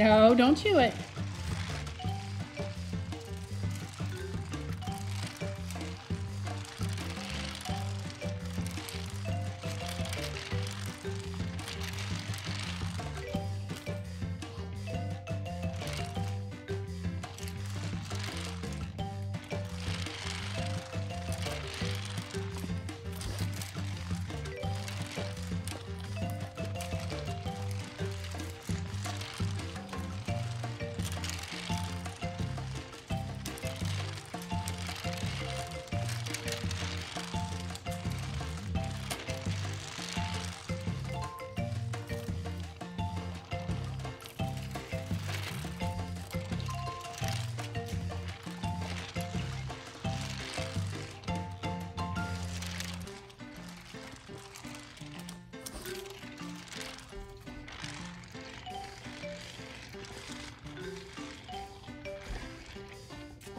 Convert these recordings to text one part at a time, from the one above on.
No, don't chew it.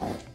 Oh.